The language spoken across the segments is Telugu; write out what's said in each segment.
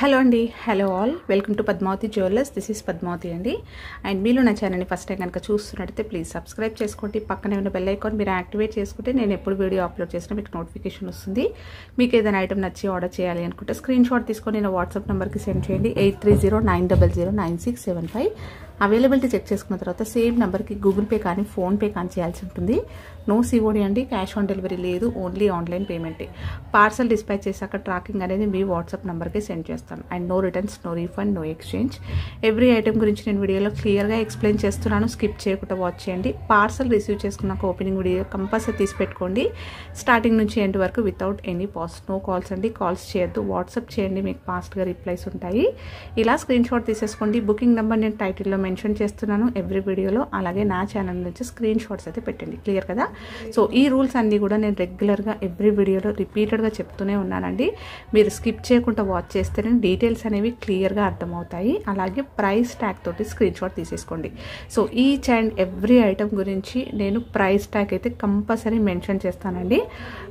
హలో అండి hello all. Welcome to Padmavathi jewellers. This is Padmavathi అండి. అండ్ మీరు నా ఛానల్ని ఫస్ట్ టైం కనుక చూస్తున్నట్టయితే ప్లీజ్ సబ్స్క్రైబ్ చేసుకోండి. పక్కనే ఉన్న బెల్ ఐకాన్ మీరు యాక్టివేట్ చేసుకుంటే నేను ఎప్పుడు వీడియో అప్లోడ్ చేసినా మీకు నోటిఫికేషన్ వస్తుంది. మీకు ఏదైనా ఐటమ్ నచ్చి ఆర్డర్ చేయాలి అనుకుంటే స్క్రీన్ షాట్ తీసుకొని నేను వాట్సాప్ నెంబర్కి సెండ్ చేయండి. Eight three zero nine double zero nine six seven five availability check చేసుకున్న తర్వాత సేమ్ నెంబర్కి గూగుల్ పే కానీ ఫోన్పే కానీ చేయాల్సి ఉంటుంది. నో సిఓడి అండి క్యాష్ ఆన్ డెలివరీ లేదు ఓన్లీ ఆన్లైన్ పేమెంటే. పార్సల్ డిస్పాచ్ చేశాక ట్రాకింగ్ అనేది మీ వాట్సాప్ నెంబర్కి సెండ్ చేస్తాను. And no returns no refund no exchange. Every item గురించి నేను వీడియోలో క్లియర్గా ఎక్స్ప్లెయిన్ చేస్తున్నాను. స్కిప్ చేయకుండా వాచ్ చేయండి. పార్సల్ రిసీవ్ చేసుకున్నాక ఓపెనింగ్ వీడియో కంపల్సరీ తీసి పెట్టుకోండి. స్టార్టింగ్ నుంచి ఎండ్ వరకు without any pass no calls అండి. కాల్స్ చేయొద్దు. వాట్సాప్ చేయండి మీకు ఫాస్ట్గా రిప్లైస్ ఉంటాయి. ఇలా స్క్రీన్ షాట్ తీసేసుకోండి. బుకింగ్ నెంబర్ నేను టైటిల్లో మెన్షన్ చేస్తున్నాను ఎవ్రీ వీడియోలో. అలాగే నా ఛానల్ నుంచి స్క్రీన్ షాట్స్ అయితే పెట్టండి. క్లియర్ కదా? సో ఈ రూల్స్ అన్నీ కూడా నేను రెగ్యులర్గా ఎవ్రీ వీడియోలో రిపీటెడ్గా చెప్తూనే ఉన్నానండి. మీరు స్కిప్ చేయకుండా వాచ్ చేస్తేనే డీటెయిల్స్ అనేవి క్లియర్గా అర్థమవుతాయి. అలాగే ప్రైస్ ట్యాగ్ తోటి స్క్రీన్ షాట్ తీసేసుకోండి. So each and every item గురించి నేను ప్రైస్ ట్యాగ్ అయితే కంపల్సరీ మెన్షన్ చేస్తానండి.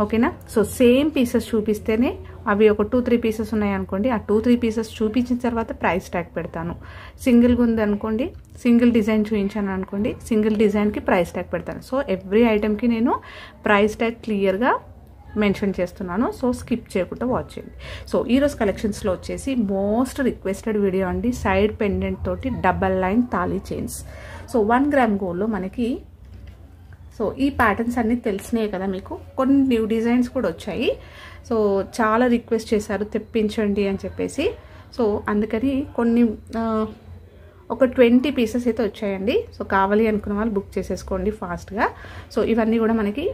ఓకేనా? సో సేమ్ పీసెస్ చూపిస్తేనే అవి ఒక టూ త్రీ పీసెస్ ఉన్నాయి అనుకోండి. ఆ టూ త్రీ పీసెస్ చూపించిన తర్వాత ప్రైస్ ట్యాగ్ పెడతాను. సింగిల్గా ఉంది అనుకోండి సింగిల్ డిజైన్ చూపించాను అనుకోండి సింగిల్ డిజైన్కి ప్రైస్ ట్యాగ్ పెడతాను. సో ఎవ్రీ ఐటెంకి నేను ప్రైస్ ట్యాగ్ క్లియర్గా మెన్షన్ చేస్తున్నాను. సో స్కిప్ చేయకుండా వాచ్ చేయండి. సో ఈరోజు కలెక్షన్స్లో వచ్చేసి మోస్ట్ రిక్వెస్టెడ్ వీడియో అండి. సైడ్ పెండెంట్ తోటి డబల్ లైన్ తాళీ చైన్స్. సో వన్ గ్రామ్ గోల్డ్లో మనకి సో ఈ ప్యాటర్న్స్ అన్నీ తెలిసినాయి కదా మీకు. కొన్ని న్యూ డిజైన్స్ కూడా వచ్చాయి. సో చాలా రిక్వెస్ట్ చేశారు తెప్పించండి అని చెప్పేసి. సో అందుకని కొన్ని ఒక ట్వంటీ పీసెస్ అయితే వచ్చాయండి. సో కావాలి అనుకున్న వాళ్ళు బుక్ చేసేసుకోండి ఫాస్ట్గా. సో ఇవన్నీ కూడా మనకి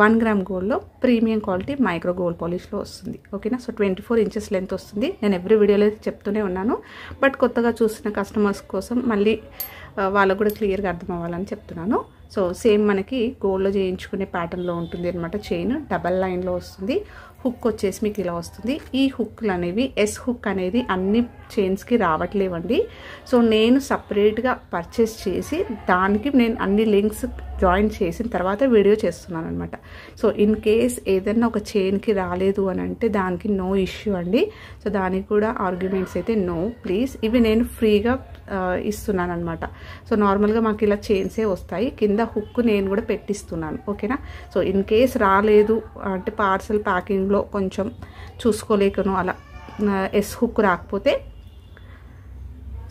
వన్ గ్రామ్ గోల్డ్లో ప్రీమియం క్వాలిటీ మైక్రో గోల్డ్ పాలిష్లో వస్తుంది. ఓకేనా? So twenty four inches length వస్తుంది. నేను ఎవ్రీ వీడియోలో చెప్తూనే ఉన్నాను. బట్ కొత్తగా చూసిన కస్టమర్స్ కోసం మళ్ళీ వాళ్ళకు కూడా క్లియర్గా అర్థం అవ్వాలని చెప్తున్నాను. సో సేమ్ మనకి గోల్డ్లో చేయించుకునే ప్యాటర్న్లో ఉంటుంది అనమాట చైన్ డబల్ లైన్లో వస్తుంది. హుక్ వచ్చేసి మీకు ఇలా వస్తుంది. ఈ హుక్లు అనేవి ఎస్ హుక్ అనేది అన్ని చైన్స్కి రావట్లేవండి. సో నేను సపరేట్గా పర్చేస్ చేసి దానికి నేను అన్ని లింక్స్ జాయిన్ చేసిన తర్వాత వీడియో చేస్తున్నాను అనమాట సో ఇన్ కేస్ ఏదైనా ఒక చైన్కి రాలేదు అని అంటే దానికి నో ఇష్యూ అండి. సో దానికి కూడా ఆర్గ్యుమెంట్స్ అయితే నో ప్లీజ్ ఇవి నేను ఫ్రీగా ఇస్తున్నాను అనమాట సో నార్మల్గా మాకు ఇలా చైన్సే వస్తాయి. కింద హుక్ నేను కూడా పెట్టిస్తున్నాను. ఓకేనా? సో ఇన్ కేస్ రాలేదు అంటే పార్సల్ ప్యాకింగ్లో కొంచెం చూసుకోలేకను అలా ఎస్ హుక్ రాకపోతే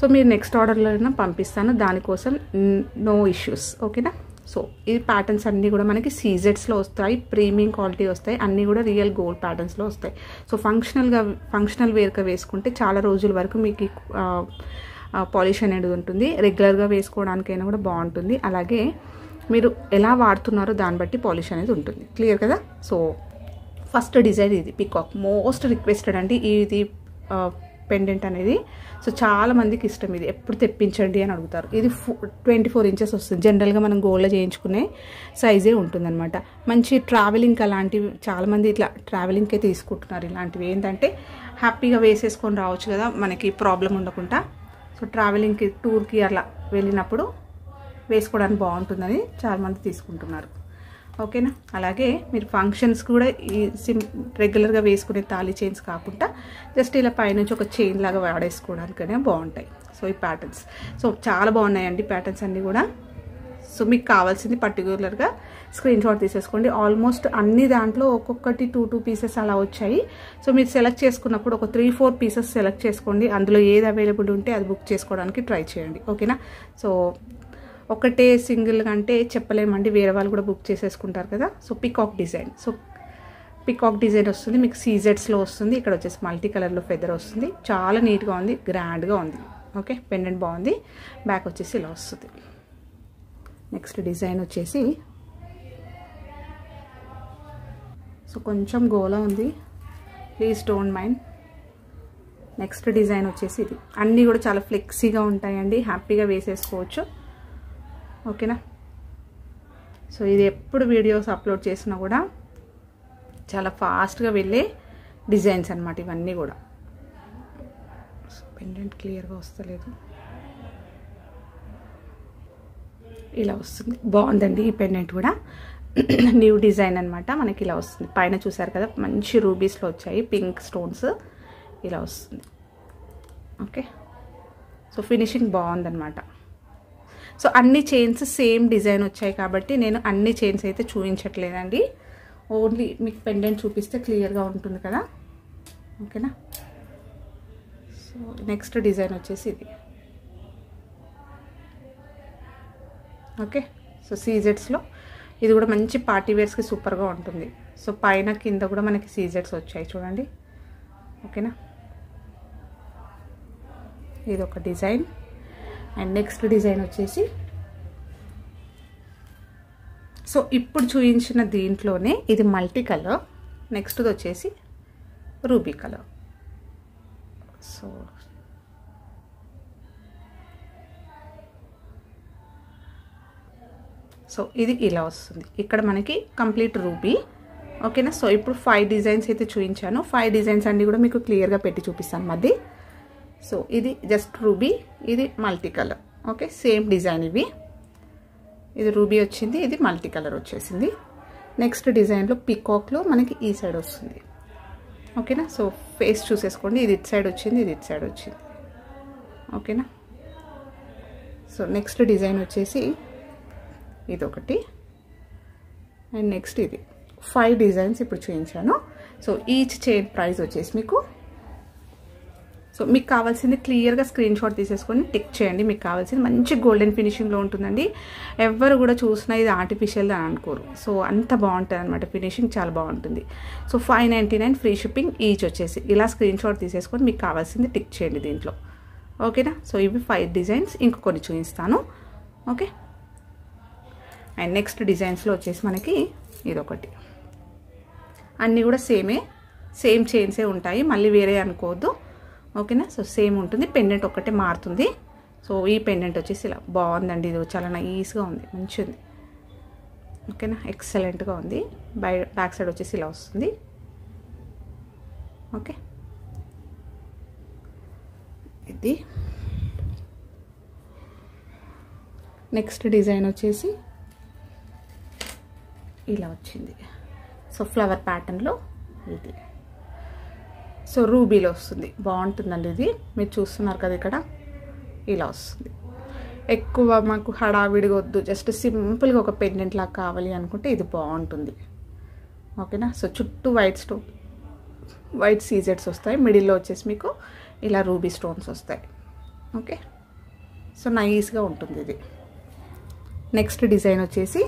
సో మీరు నెక్స్ట్ ఆర్డర్లో అయినా పంపిస్తాను. దానికోసం నో ఇష్యూస్. ఓకేనా? సో ఈ ప్యాటర్న్స్ అన్నీ కూడా మనకి సీజెడ్స్లో వస్తాయి ప్రీమియం క్వాలిటీ వస్తాయి అన్నీ కూడా రియల్ గోల్డ్ ప్యాటర్న్స్లో వస్తాయి. సో ఫంక్షనల్గా ఫంక్షనల్ వేర్గా వేసుకుంటే చాలా రోజుల వరకు మీకు పాలిష్ అనేది ఉంటుంది. రెగ్యులర్గా వేసుకోవడానికైనా కూడా బాగుంటుంది. అలాగే మీరు ఎలా వాడుతున్నారో దాన్ని బట్టి పాలిష్ అనేది ఉంటుంది. క్లియర్ కదా? సో ఫస్ట్ డిజైన్ ఇది పికాక్ మోస్ట్ రిక్వెస్టెడ్ అండి ఇది పెండెంట్ అనేది. సో చాలా మందికి ఇష్టం ఇది. ఎప్పుడు తెప్పించండి అని అడుగుతారు. ఇది ట్వంటీ ఫోర్ ఇంచెస్ వస్తుంది. జనరల్గా మనం గోల్డ్లో చేయించుకునే సైజే ఉంటుందన్నమాట. మంచి ట్రావెలింగ్కి అలాంటివి చాలామంది ఇట్లా ట్రావెలింగ్కే తీసుకుంటున్నారు ఇలాంటివి. ఏంటంటే హ్యాపీగా వేసేసుకొని రావచ్చు కదా మనకి ప్రాబ్లం ఉండకుండా. సో ట్రావెలింగ్కి టూర్కి అలా వెళ్ళినప్పుడు వేసుకోవడానికి బాగుంటుందని చాలామంది తీసుకుంటున్నారు. ఓకేనా? అలాగే మీరు ఫంక్షన్స్ కూడా ఈ సిమ్ రెగ్యులర్గా వేసుకునే తాళీ చైన్స్ కాకుండా జస్ట్ ఇలా పైనుంచి ఒక చైన్ లాగా వాడేసుకోవడానికనే బాగుంటాయి. సో ఈ ప్యాటర్న్స్ సో చాలా బాగున్నాయండి ప్యాటర్న్స్ అన్నీ కూడా. సో మీకు కావాల్సింది పర్టికులర్గా స్క్రీన్ షాట్ తీసేసుకోండి. ఆల్మోస్ట్ అన్ని దాంట్లో ఒక్కొక్కటి టూ టూ పీసెస్ అలా వచ్చాయి. సో మీరు సెలెక్ట్ చేసుకున్నప్పుడు ఒక త్రీ ఫోర్ పీసెస్ సెలెక్ట్ చేసుకోండి. అందులో ఏది అవైలబుల్ ఉంటే అది బుక్ చేసుకోవడానికి ట్రై చేయండి. ఓకేనా సో ఒకటే సింగిల్ అంటే చెప్పలేమండి. వేరే వాళ్ళు కూడా బుక్ చేసేసుకుంటారు కదా. So peacock design so peacock design వస్తుంది. మీకు సీజెడ్స్లో వస్తుంది. ఇక్కడ వచ్చేసి మల్టీ కలర్లో ఫెదర్ వస్తుంది. చాలా నీట్గా ఉంది. గ్రాండ్గా ఉంది. ఓకే పెండెంట్ బాగుంది. బ్యాక్ వచ్చేసి ఇలా వస్తుంది. నెక్స్ట్ డిజైన్ వచ్చేసి. సో కొంచెం గోలా ఉంది. Please don't mind next design వచ్చేసి ఇది. అన్నీ కూడా చాలా ఫ్లెక్సీగా ఉంటాయండి. హ్యాపీగా వేసేసుకోవచ్చు. ఓకేనా? సో ఇది ఎప్పుడు వీడియోస్ అప్లోడ్ చేసినా కూడా చాలా ఫాస్ట్గా వెళ్ళే డిజైన్స్ అనమాట ఇవన్నీ కూడా. పెండెంట్ క్లియర్గా వస్తలేదు. ఇలా వస్తుంది. బాగుందండి ఈ పెండెంట్ కూడా. న్యూ డిజైన్ అనమాట మనకి ఇలా వస్తుంది. పైన చూసారు కదా మంచి రూబీస్లో వచ్చాయి. పింక్ స్టోన్స్ ఇలా వస్తుంది. ఓకే సో ఫినిషింగ్ బాగుందనమాట సో అన్ని చైన్స్ సేమ్ డిజైన్ వచ్చాయి కాబట్టి నేను అన్ని చైన్స్ అయితే చూపించట్లేదండి. ఓన్లీ మీకు పెండెంట్ చూపిస్తే క్లియర్గా ఉంటుంది కదా. ఓకేనా సో నెక్స్ట్ డిజైన్ వచ్చేసి ఇది. ఓకే? సో సీజెట్స్లో. ఇది కూడా మంచి పార్టీ వేర్స్కి సూపర్గా ఉంటుంది. సో పైన కింద కూడా మనకి సీజెట్స్ వచ్చాయి చూడండి. ఓకేనా? ఇది ఒక డిజైన్. అండ్ నెక్స్ట్ డిజైన్ వచ్చేసి సో ఇప్పుడు చూపించిన దీంట్లోనే ఇది మల్టీ కలర్. నెక్స్ట్ది వచ్చేసి రూబీ కలర్. సో సో ఇది ఇలా వస్తుంది. ఇక్కడ మనకి కంప్లీట్ రూబీ ఓకేనా? సో ఇప్పుడు ఫైవ్ డిజైన్స్ అయితే చూపించాను. ఫైవ్ డిజైన్స్ అన్నీ కూడా మీకు క్లియర్గా పెట్టి చూపిస్తాను మధ్య. సో ఇది జస్ట్ రూబీ ఇది multi colour okay? Same design ఇవి. ఇది రూబీ వచ్చింది ఇది మల్టీ కలర్ వచ్చేసింది. నెక్స్ట్ డిజైన్లో పికాక్లో మనకి ఈ సైడ్ వస్తుంది. ఓకేనా? సో ఫేస్ చూసేసుకోండి. ఇది ఇటు సైడ్ వచ్చింది ఇది ఇటు సైడ్ వచ్చింది. ఓకేనా? సో నెక్స్ట్ డిజైన్ వచ్చేసి ఇది ఒకటి అండ్ నెక్స్ట్ ఇది. ఫైవ్ డిజైన్స్ ఇప్పుడు చూపించాను. సో ఈచ్ చైన్ ప్రైస్ వచ్చేసి మీకు సో మీకు కావాల్సింది క్లియర్గా స్క్రీన్ షాట్ తీసేసుకొని టిక్ చేయండి. మీకు కావాల్సింది మంచి గోల్డెన్ ఫినిషింగ్లో ఉంటుందండి. ఎవరు కూడా చూసినా ఇది ఆర్టిఫిషియల్ అని అనుకోరు. సో అంత బాగుంటుంది అనమాట ఫినిషింగ్ చాలా బాగుంటుంది. So five ninety nine free shipping each వచ్చేసి. ఇలా స్క్రీన్ షాట్ తీసేసుకొని మీకు కావాల్సింది టిక్ చేయండి దీంట్లో. ఓకేనా సో ఇవి ఫైవ్ డిజైన్స్ ఇంక కొన్ని చూపిస్తాను. ఓకే అండ్ నెక్స్ట్ డిజైన్స్లో వచ్చేసి మనకి ఇదొకటి. అన్నీ కూడా సేమే సేమ్ చైన్సే ఉంటాయి. మళ్ళీ వేరే అనుకోవద్దు. ఓకేనా? సో సేమ్ ఉంటుంది. పెండెంట్ ఒక్కటే మారుతుంది. సో ఈ పెండెంట్ వచ్చేసి ఇలా బాగుందండి. ఇది చాలా నైస్గా ఉంది. మంచిగా ఓకేనా? ఎక్సలెంట్గా ఉంది. బై బ్యాక్ సైడ్ వచ్చేసి ఇలా వస్తుంది. ఓకే? ఇది. నెక్స్ట్ డిజైన్ వచ్చేసి ఇలా వచ్చింది. సో ఫ్లవర్ ప్యాటర్న్లో ఇది. సో రూబీలో వస్తుంది. బాగుంటుందండి ఇది. మీరు చూస్తున్నారు కదా ఇక్కడ? ఇలా వస్తుంది. ఎక్కువ మాకు హడావిడిగా వద్దు. జస్ట్ సింపుల్గా ఒక పెండెంట్ లాగా కావాలి అనుకుంటే ఇది బాగుంటుంది. ఓకేనా? సో చుట్టూ వైట్ స్టోన్ వైట్ సీజెట్స్ వస్తాయి. మిడిల్లో వచ్చేసి మీకు ఇలా రూబీ స్టోన్స్ వస్తాయి. ఓకే? సో నైస్గా ఉంటుంది ఇది. నెక్స్ట్ డిజైన్ వచ్చేసి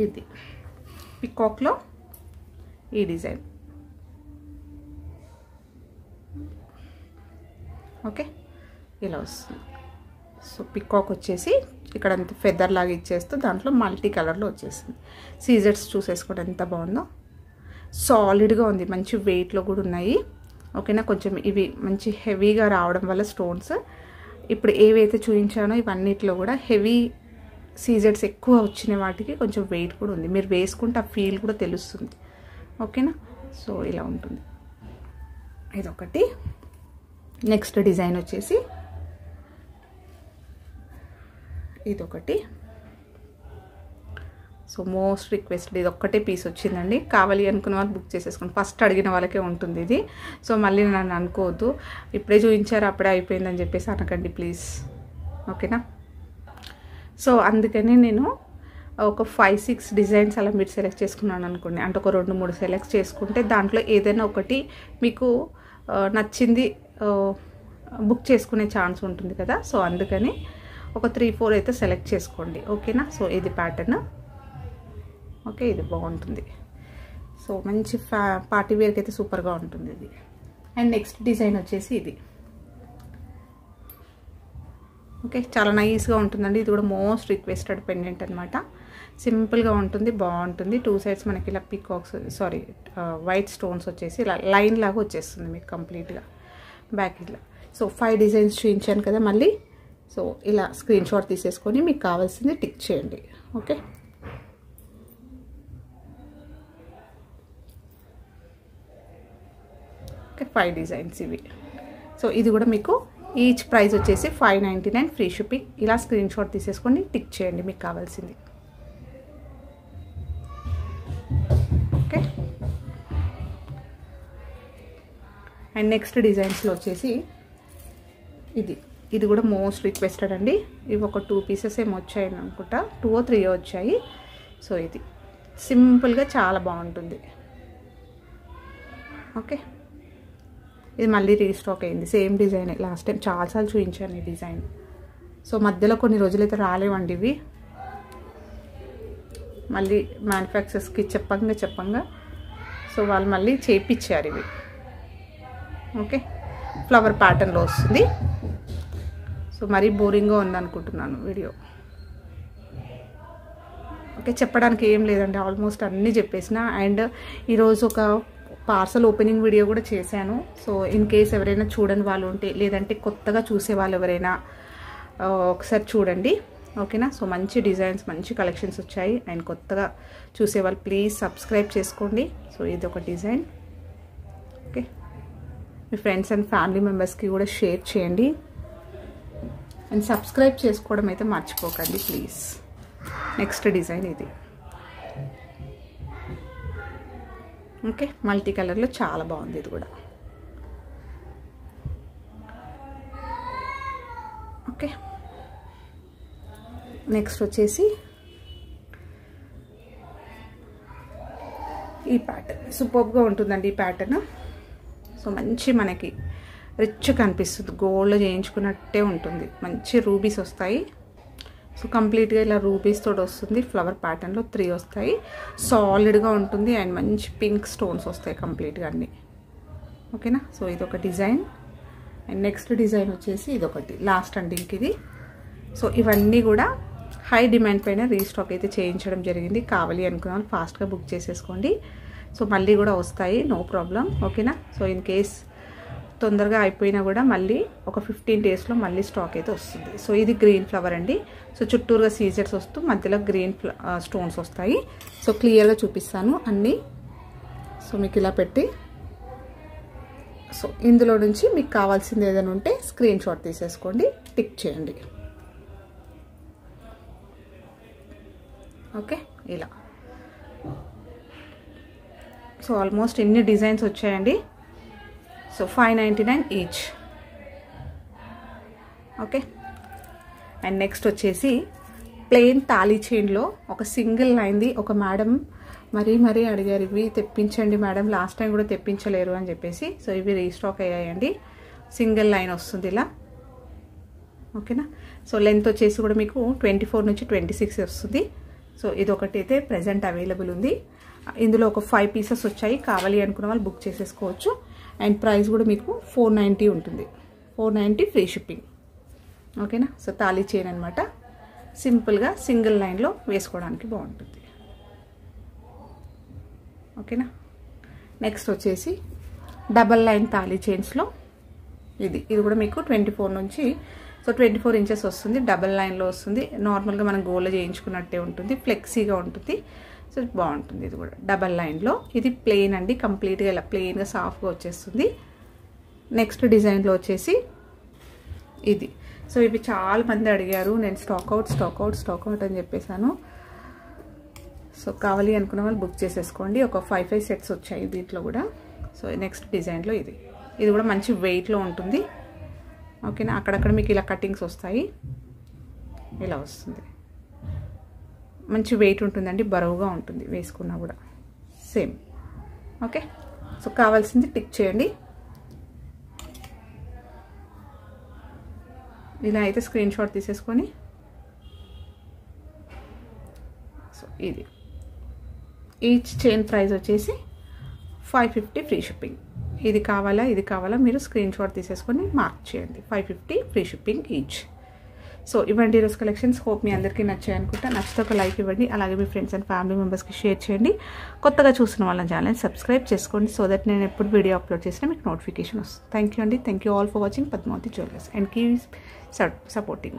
ఇది పికాక్లో ఈ డిజైన్. ఓకే? ఇలా వస్తుంది. సో పికాక్ వచ్చేసి ఇక్కడ అంత ఫెదర్ లాగా ఇచ్చేస్తూ దాంట్లో మల్టీ కలర్లో వచ్చేసింది సీజర్స్ చూసేసుకోవడం ఎంత బాగుందో. సాలిడ్గా ఉంది. మంచి వెయిట్లో కూడా ఉన్నాయి. ఓకేనా? కొంచెం ఇవి మంచి హెవీగా రావడం వల్ల స్టోన్స్. ఇప్పుడు ఏవైతే చూపించానో ఇవన్నిట్లో కూడా హెవీ సీజర్స్ ఎక్కువ వచ్చిన వాటికి కొంచెం వెయిట్ కూడా ఉంది. మీరు వేసుకుంటే ఆ ఫీల్ కూడా తెలుస్తుంది. ఓకేనా సో ఇలా ఉంటుంది. ఇదొకటి. నెక్స్ట్ డిజైన్ వచ్చేసి ఇదొకటి. సో మోస్ట్ రిక్వెస్టెడ్ ఇది ఒక్కటే పీస్ వచ్చిందండి. కావాలి అనుకున్న వాళ్ళు బుక్ చేసేసుకోండి. ఫస్ట్ అడిగిన వాళ్ళకే ఉంటుంది ఇది. సో మళ్ళీ నన్ను అనుకోవద్దు. ఇప్పుడే చూపించారు అప్పుడే అయిపోయిందని చెప్పేసి అనకండి ప్లీజ్ ఓకేనా సో అందుకని నేను ఒక ఫైవ్ సిక్స్ డిజైన్స్ అలా మీరు సెలెక్ట్ చేసుకున్నాను అనుకోండి. అంటే ఒక రెండు మూడు సెలెక్ట్ చేసుకుంటే దాంట్లో ఏదైనా ఒకటి మీకు నచ్చింది బుక్ చేసుకునే ఛాన్స్ ఉంటుంది కదా. సో అందుకని ఒక త్రీ ఫోర్ అయితే సెలెక్ట్ చేసుకోండి. ఓకేనా? సో ఇది ప్యాటర్న్ ఓకే ఇది బాగుంటుంది. సో మంచి ఫ్యా పార్టీ వేర్కి అయితే సూపర్గా ఉంటుంది ఇది. అండ్ నెక్స్ట్ డిజైన్ వచ్చేసి ఇది. ఓకే చాలా నైస్గా ఉంటుందండి. ఇది కూడా మోస్ట్ రిక్వెస్టెడ్ పెండెంట్ అనమాట సింపుల్గా ఉంటుంది బాగుంటుంది. టూ సైడ్స్ మనకి ఇలా పికాక్స్ సారీ వైట్ స్టోన్స్ వచ్చేసి ఇలా లైన్ లాగా వచ్చేస్తుంది మీకు కంప్లీట్గా బ్యాక్ ఇలా సో ఫైవ్ డిజైన్స్ చూపించాను కదా మళ్ళీ. సో ఇలా స్క్రీన్ షాట్ తీసేసుకొని మీకు కావాల్సింది టిక్ చేయండి. ఓకే? ఓకే ఫైవ్ డిజైన్స్ ఇవి. సో ఇది కూడా మీకు ఈచ్ ప్రైస్ వచ్చేసి five ninety nine free shipping ఇలా స్క్రీన్ షాట్ తీసేసుకొని టిక్ చేయండి మీకు కావాల్సింది. ఓకే అండ్ నెక్స్ట్ డిజైన్స్లో వచ్చేసి ఇది. ఇది కూడా మోస్ట్ రిక్వెస్టెడ్ అండి. ఇవి ఒక టూ పీసెస్ ఏమో వచ్చాయి అనుకుంటా. టూ ఓ త్రీ వచ్చాయి. సో ఇది. సింపుల్గా చాలా బాగుంటుంది. ఓకే ఇది మళ్ళీ రీస్టాక్ అయింది. Same design. లాస్ట్ టైం చాలాసార్లు చూపించాను ఈ డిజైన్. సో మధ్యలో కొన్ని రోజులైతే రాలేవండి ఇవి. మళ్ళీ మ్యానుఫ్యాక్చర్స్కి చెప్పంగా చెప్పంగా. సో వాళ్ళు మళ్ళీ చేయించారు ఇవి. ఓకే? ఫ్లవర్ ప్యాటర్న్లో వస్తుంది. సో మరీ బోరింగ్గా ఉందనుకుంటున్నాను వీడియో. ఓకే? చెప్పడానికి ఏం లేదండి. ఆల్మోస్ట్ అన్నీ చెప్పేసిన. అండ్ ఈరోజు ఒక పార్సల్ ఓపెనింగ్ వీడియో కూడా చేశాను. సో ఇన్ కేస్ ఎవరైనా చూడని వాళ్ళు ఉంటే లేదంటే కొత్తగా చూసే వాళ్ళు ఎవరైనా ఒకసారి చూడండి. ఓకేనా? సో మంచి డిజైన్స్ మంచి కలెక్షన్స్ వచ్చాయి. అండ్ కొత్తగా చూసే వాళ్ళు ప్లీజ్ సబ్స్క్రైబ్ చేసుకోండి. సో ఇది ఒక డిజైన్. ఓకే? మీ ఫ్రెండ్స్ అండ్ ఫ్యామిలీ మెంబర్స్కి కూడా షేర్ చేయండి. అండ్ సబ్స్క్రైబ్ చేసుకోవడం అయితే మర్చిపోకండి ప్లీజ్. నెక్స్ట్ డిజైన్ ఇది. ఓకే మల్టీ కలర్లో చాలా బాగుంది ఇది కూడా. ఓకే. నెక్స్ట్ వచ్చేసి ఈ ప్యాటర్న్. సూపర్గా ఉంటుందండి ఈ ప్యాటర్న్. సో మంచి మనకి రిచ్ కనిపిస్తుంది. గోల్డ్ చేయించుకున్నట్టే ఉంటుంది. మంచి రూబీస్ వస్తాయి. సో కంప్లీట్గా ఇలా రూబీస్ తోటి వస్తుంది. ఫ్లవర్ ప్యాటర్న్లో త్రీ వస్తాయి. సాలిడ్గా ఉంటుంది. అండ్ మంచి పింక్ స్టోన్స్ వస్తాయి కంప్లీట్గా అన్నీ. ఓకేనా? సో ఇది ఒక డిజైన్. అండ్ నెక్స్ట్ డిజైన్ వచ్చేసి ఇది ఒకటి లాస్ట్ అండి ఇంక ఇది. సో ఇవన్నీ కూడా హై డిమాండ్ పైన రీస్టాక్ అయితే చేయించడం జరిగింది. కావాలి అనుకున్న వాళ్ళు ఫాస్ట్గా బుక్ చేసేసుకోండి. సో మళ్ళీ కూడా వస్తాయి. No problem. ఓకేనా? సో ఇన్ కేస్ తొందరగా అయిపోయినా కూడా మళ్ళీ ఒక ఫిఫ్టీన్ డేస్లో మళ్ళీ స్టాక్ అయితే వస్తుంది. సో ఇది గ్రీన్ ఫ్లవర్ అండి. సో చుట్టూరుగా సీజర్స్ వస్తూ మధ్యలో గ్రీన్ స్టోన్స్ వస్తాయి. సో క్లియర్గా చూపిస్తాను అన్నీ. సో మీకు ఇలా పెట్టి సో ఇందులో నుంచి మీకు కావాల్సింది ఏదైనా ఉంటే స్క్రీన్ షాట్ తీసేసుకోండి. టిక్ చేయండి. ఓకే ఇలా. సో ఆల్మోస్ట్ ఎన్ని డిజైన్స్ వచ్చాయండి? So five ninety nine each okay and next వచ్చేసి ప్లెయిన్ తాళీ చైన్లో ఒక సింగిల్ లైన్ది ఒక మేడం మరీ మరీ అడిగారు ఇవి తెప్పించండి మేడం లాస్ట్ టైం కూడా తెప్పించలేరు అని చెప్పేసి. సో ఇవి రీస్టాక్ అయ్యాయండి. సింగిల్ లైన్ వస్తుంది ఇలా. ఓకేనా సో లెంత్ వచ్చేసి కూడా మీకు ట్వంటీ ఫోర్ నుంచి ట్వంటీ సిక్స్ వస్తుంది. సో ఇది ఒకటి అయితే ప్రజెంట్ అవైలబుల్ ఉంది. ఇందులో ఒక ఫైవ్ పీసెస్ వచ్చాయి. కావాలి అనుకున్న వాళ్ళు బుక్ చేసేసుకోవచ్చు. అండ్ ప్రైస్ కూడా మీకు ఫోర్ నైంటీ ఉంటుంది. Four ninety free shipping. ఓకేనా? సో తాళీ చైన్ అనమాట సింపుల్గా సింగిల్ లైన్లో వేసుకోవడానికి బాగుంటుంది. ఓకేనా? నెక్స్ట్ వచ్చేసి డబల్ లైన్ తాళీ చైన్స్లో ఇది. ఇది కూడా మీకు ట్వంటీ ఫోర్ నుంచి సో ట్వంటీ ఫోర్ ఇంచెస్ వస్తుంది డబల్ లైన్లో వస్తుంది. నార్మల్గా మనం గోల్డ్ చేయించుకున్నట్టే ఉంటుంది. ఫ్లెక్సీగా ఉంటుంది. సో బాగుంటుంది ఇది కూడా. డబల్ లైన్లో ఇది ప్లెయిన్ అండి. కంప్లీట్గా ఇలా ప్లెయిన్గా సాఫ్ట్గా వచ్చేస్తుంది. నెక్స్ట్ డిజైన్లో వచ్చేసి ఇది. సో ఇవి చాలా మంది అడిగారు. నేను stock out stock out stock out అని చెప్పేశాను. సో కావాలి అనుకున్న వాళ్ళు బుక్ చేసేసుకోండి. ఒక ఫైవ్ ఫైవ్ సెట్స్ వచ్చాయి దీంట్లో కూడా. సో నెక్స్ట్ డిజైన్లో ఇది. ఇది కూడా మంచి వెయిట్లో ఉంటుంది. ఓకేనా అక్కడక్కడ మీకు ఇలా కటింగ్స్ వస్తాయి. ఇలా వస్తుంది. మంచి వెయిట్ ఉంటుందండి బరువుగా ఉంటుంది వేసుకున్నా కూడా. సేమ్ ఓకే సో కావాల్సింది టిక్ చేయండి. ఇలా అయితే స్క్రీన్ షాట్ తీసేసుకొని. సో ఇది. ఈచ్ చైన్ ప్రైస్ వచ్చేసి ఫైవ్ ఫిఫ్టీ ఫ్రీ షిప్పింగ్ ఇది కావాలా ఇది కావాలా మీరు స్క్రీన్ షాట్ తీసేసుకొని మార్క్ చేయండి. Five fifty free shipping each so ఇవ్వండి ఈరోజు కలెక్షన్స్ హోప్ మీ అందరికీ నచ్చాయి అనుకుంటా. నచ్చితే ఒక లైక్ ఇవ్వండి. అలాగే మీ ఫ్రెండ్స్ అండ్ ఫ్యామిలీ మెంబర్స్కి షేర్ చేయండి. కొత్తగా చూసిన వాళ్ళ ఛానల్ సబ్స్క్రైబ్ చేసుకోండి సో దట్ నేను ఎప్పుడు వీడియో అప్లోడ్ చేసినా మీకు నోటిఫికేషన్ వస్తుంది. థ్యాంక్ యూ అండి. Thank you all for watching Padmavathi jewellers and key supporting